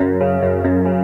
Música